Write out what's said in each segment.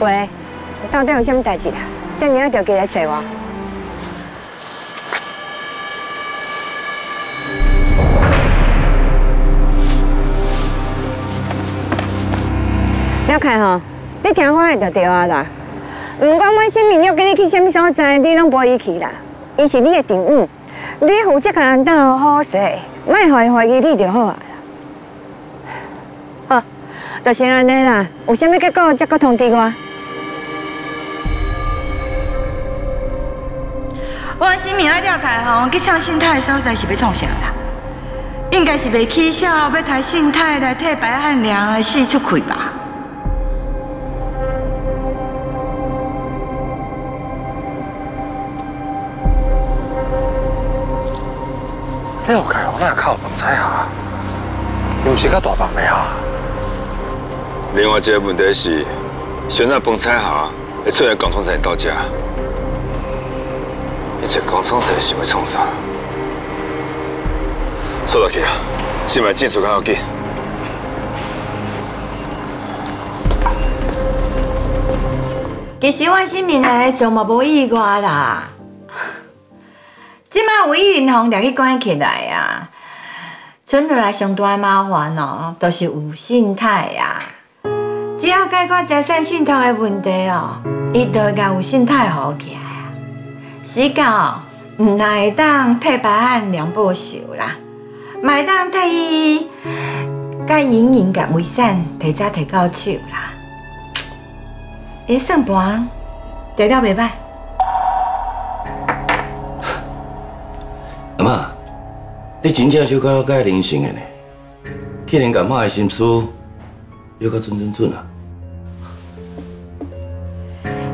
喂，到底有什么代志啦？这么晚就过来找我？了解吼，你听我的就对啊啦。唔管我新民约跟你去什么所在，你拢无伊去啦。伊是你的队伍，你负责甲人打好势，莫怀怀疑你就好啊。好，就先安尼啦。有啥物结果，再搁通知我。我新民爱了解吼，去唱信泰的所在是要创啥啦？应该是要起笑，要抬信泰来替白汉良的死出气吧？了解哦，那靠帮菜下，又是较大帮的啊。另外一个问题是，现在帮菜下会出来工厂在到家，一切工厂在想要创啥？说落去啊，先买技术较要紧。其实我新民来做嘛无意外啦。即摆唯一银行掠去关起来啊，存落来上大麻烦哦，都是有信贷啊。只要解决财产信托的问题哦，伊就会甲有信贷好起来啊。时到唔会当替白案两报酬啦，买当替伊甲营营甲遗产提早提到手啦。诶，算盘得了袂歹。阿妈，你真正就了解人性的呢？替人感冒的心思，又较准准准啊！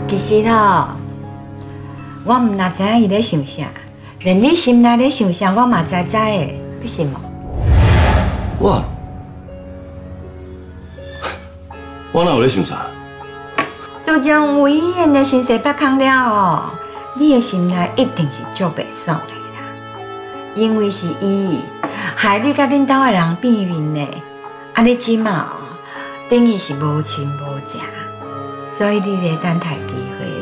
其实哦，我唔哪知影伊咧想啥，连你心内咧想啥，我嘛知知诶，你信无？我，我哪有咧想啥？自从吴医院的新生北空了哦，你的心内一定是足袂爽的。因为是伊害你甲恁兜的人变面呢，啊你即嘛等于是无亲无家，所以你得等待机会啦。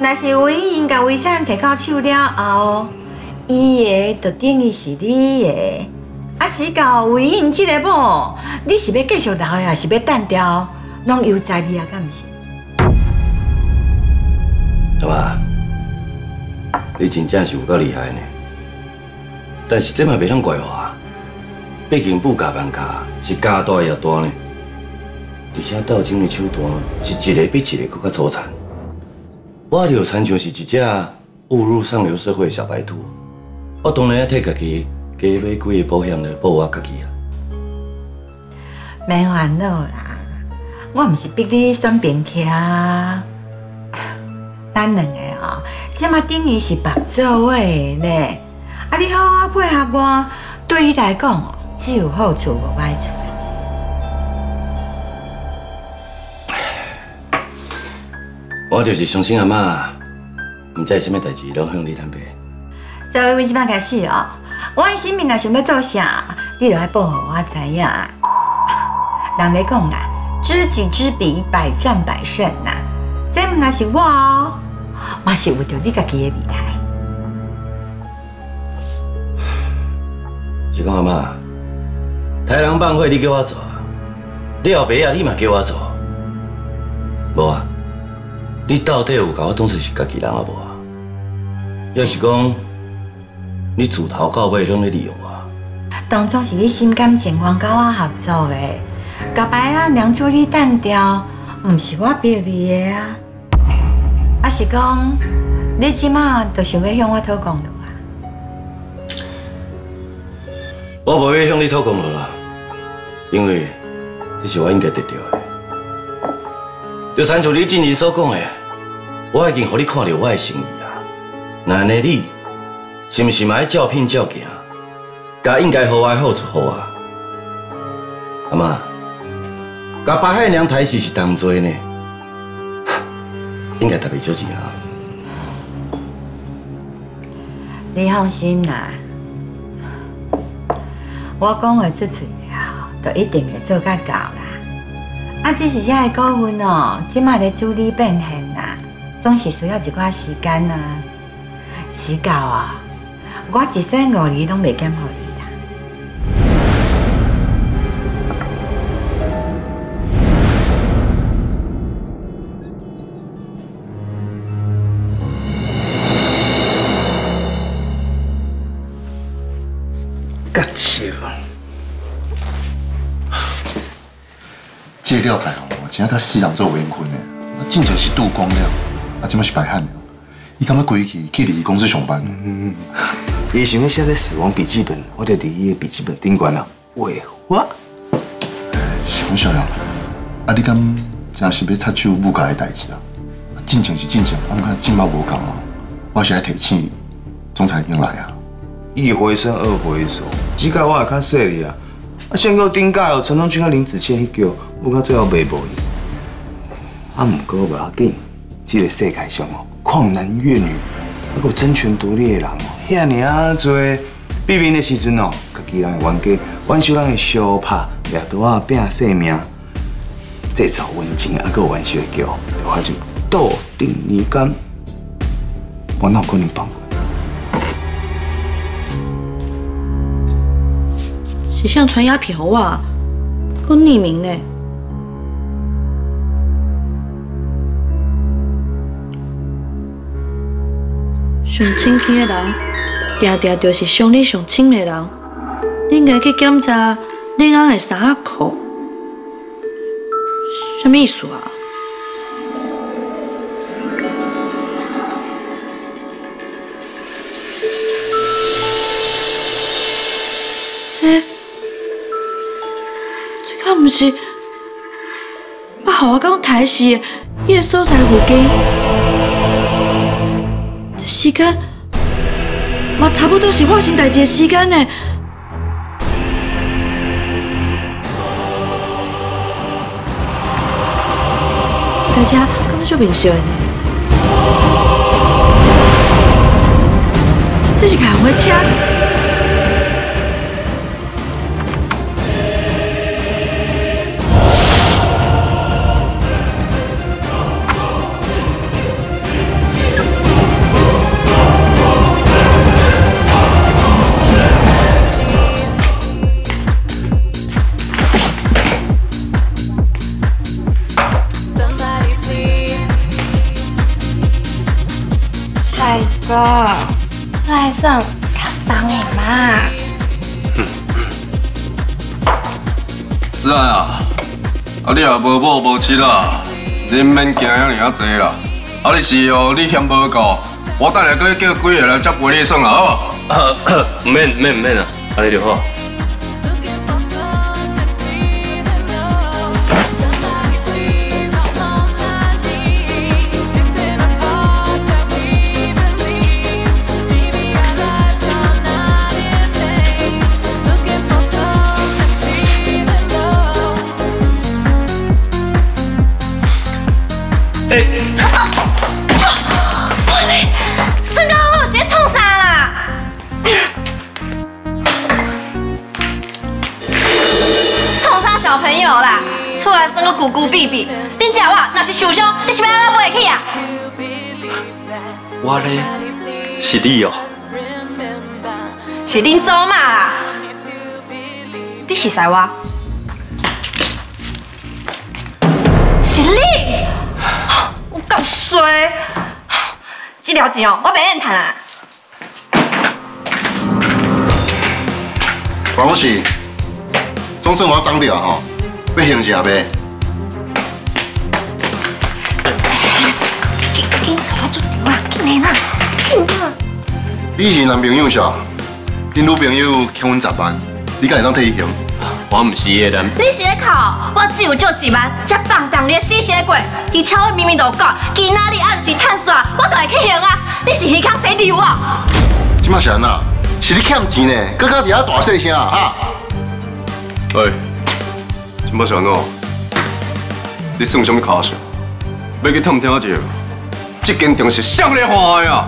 那是韦英甲韦产摕到手了后，伊的就等于是你的。啊是到韦英这个某，你是要继续留还是要单掉，拢由在你啊，敢毋是？好吧。你真正是有够厉害呢，但是这嘛袂通怪我，毕竟不加班卡是加大也大呢，而且斗争的手段是一个比一个更加粗残，我就参像是一只误入上流社会的小白兔，我当然要替家己加买几个保险来保我家己啊。没烦恼啦，我唔是逼你选边徛，咱两个哦。这么等于是白做位呢？啊，你好好配合我，对你来讲哦，只有好处无坏处。我就是相信阿妈，唔知什么代志拢向你坦白。从为即摆开始哦，我的性命若想要做啥，你就要报互我知影。人咧讲啦，知己知彼，百战百胜呐。这毋那是我哦。我是为着你家己的未来。是讲阿妈，太人办会你叫我做，你后爸啊你嘛叫我做，无啊？你到底有把我当作是家己人啊无啊？要是讲你自头到尾拢在利用我，当初是你心甘情愿甲我合作的，甲白啊娘处你单调，唔是我逼你的啊。还是讲，你即马就想要向我讨公道啊？我无要向你讨公道啦，因为这是我应该得到的。就参照你今日所讲的，我已经互你看到我的诚意啊。那安尼你是毋是嘛爱照拼照行，甲应该好我的好处好啊？阿妈，甲白海娘台戏是同做呢。应该特别小心啊！你放心啦，我讲话出嘴了，就一定会做甲到啦。啊，只是这个股份哦，即马咧处理变现啦，总是需要一寡时间啊。时到啊，我一生五里拢袂减互你啦。干笑。这个了解哦，真甲死人做缘分的，进前是杜光亮，啊，即马是白汉了。伊敢要归去去礼仪公司上班？嗯伊想要写在死亡笔记本，我就伫伊的笔记本顶悬了。喂，我是讲笑了。啊，你敢真是要插手母家的代志啊？进程是进程，啊，毋看进马无共啊。我是来提醒你，总裁已经来啊。一回生二回熟，只届我也较细哩啊。啊，先到顶届哦，陈东去甲林子谦迄叫，我到最后袂无伊。啊，毋过袂要紧，这个世界上哦，旷男怨女，还有争权夺利的人哦，遐尔啊多。避免的时阵哦，家己人的冤家，挽手人的相拍，掠刀啊拼性命，这造温情啊，还有玩笑的叫，就发就斗顶泥干，我哪有可能放过？是想传鸦片给我，够匿名呢。上正经的人，定定就是上你上亲的人。你应该去检查你翁的衫裤，什么意思啊？这，这敢不是我后我讲台死的迄个所在附近？时间嘛差不多是发生代志的时间呢。大家刚才就明显的呢，这是开红的车。大哥，来算较爽的嘛。子安啊，啊你也无某无妻啦，恁免惊遐尔济啦。啊你是哦，你嫌无够，我等下搁叫几个来接陪你算啦，好无？啊，唔免唔免唔免啊，安尼就好。来生个姑姑比比，恁家我那是受伤，你是要安怎袂去啊？我咧是你哦，是恁祖妈啦。你是谁哇？是你，我够衰。这条钱哦，我袂愿赚啊。办公室，总算我长掉吼，要行啥呗？来啦！紧啊！你是男朋友是吧？恁女朋友欠阮十万，你敢会当替伊还？我唔是的人。你是咧靠？我只有借一万，才放荡你的吸血鬼！而且我明明就讲，今仔日暗时趁煞，我就会去还啊！你是鱼缸谁流啊？即马是安那？是你欠钱呢？搁搁伫遐大细声哈？喂，今摆是安怎？你算什么卡数？要去探听一下，这间店是谁咧花的啊？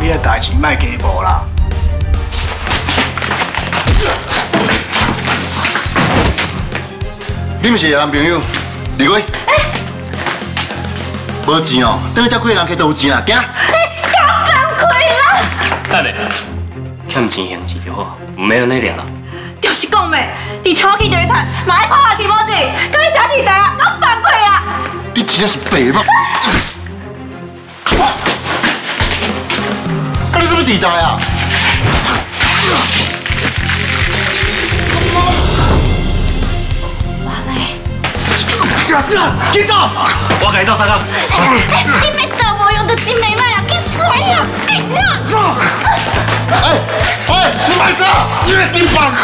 你的代志卖给无啦。你毋是个男朋友，离开。无钱哦，等下才几个人去都有钱啦，行。搞崩溃啦！等下，欠钱还钱就好，唔免安尼了啦。就是讲的，你超去就会赚，嘛爱破坏提莫子，跟你啥地带，搞崩溃啦！你真正是白目。啊，你是不是地带啊？哇子啊，紧走！我甲你到三工。你别斗无用，就真袂歹啊！去甩啊！你啊！走！哎哎，你慢走！你你放开！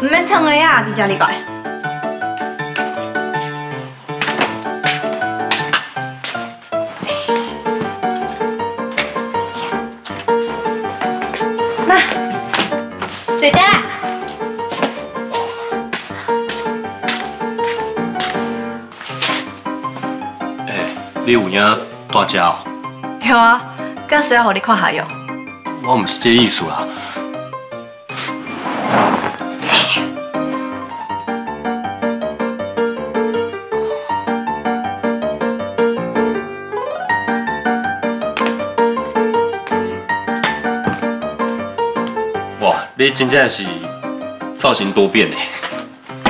免烫的呀，伫遮里来。那，姐姐啦。你有影大只哦？对啊，敢需要互你看下哟。我唔是这意思啦。你真正是造型多变呢。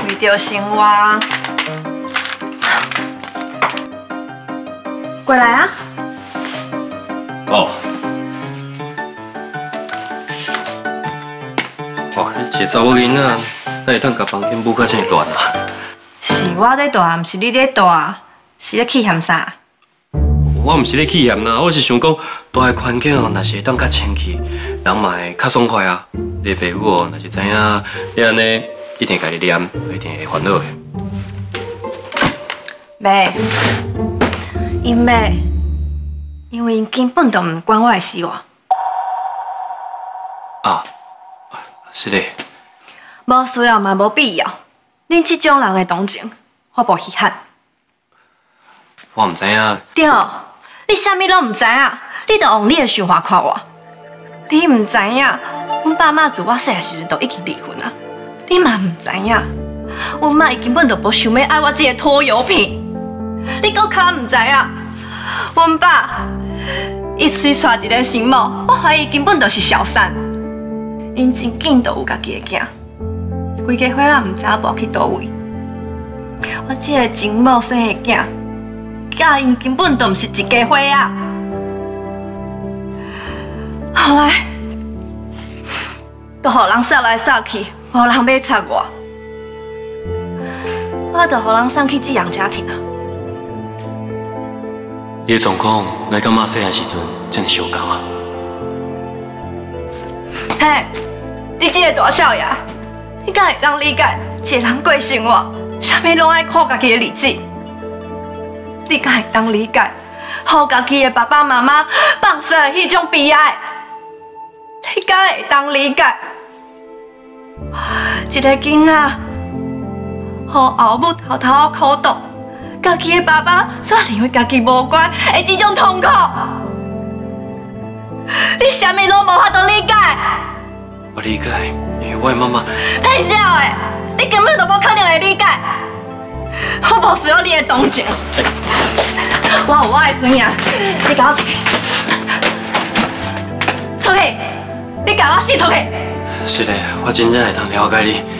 为着生活。过来啊！哦。哇，你一个查某囡仔，哪会当甲房间布甲这么乱啊？是我在大，毋是你在大，是咧气嫌啥？我毋是咧气嫌啦，我是想讲，大个环境哦，若是会当较清气，人嘛会较爽快啊。你爸母哦，若是知影你安尼一定家己念，一定会烦恼的。袂，因袂，因为因根本都毋管我的生活。啊，是嘞。无需要嘛，无必要。恁这种人的同情，我无稀罕。我毋知影。对，你啥物拢毋知影，你著用你的想法看我。你毋知影，阮爸妈自我细个时阵都已经离婚啊。你嘛毋知影，阮妈伊根本就无想要爱我这个拖油瓶。你搁较毋知影，阮爸伊随娶一个新某，我怀疑根本就是小三。因真紧就有家己的囝，规家伙也毋知影跑去倒位。我这个真某生的囝，甲因根本就毋是一家伙啊。后来，都互人杀来杀去，无人要插我，我就互人送去寄养家庭啊。伊的状况，来感觉细汉时阵真是相共啊。嘿，你这个大少爷，你敢会当理解一个人过生活，啥物拢爱靠家己的日子？你敢会当理解，互家己的爸爸妈妈放肆的迄种悲哀？你敢会当理解，一个囡仔，互后母偷偷苦读，家己的爸爸却认为家己无乖的这种痛苦？你啥物拢无法度理解？我理解，因为我的妈妈。太少的，你根本都无可能会理解。我无需要你的同情，我有我的尊严。你给我出去，出去！你给我死出去！是的，我真正会当了解你。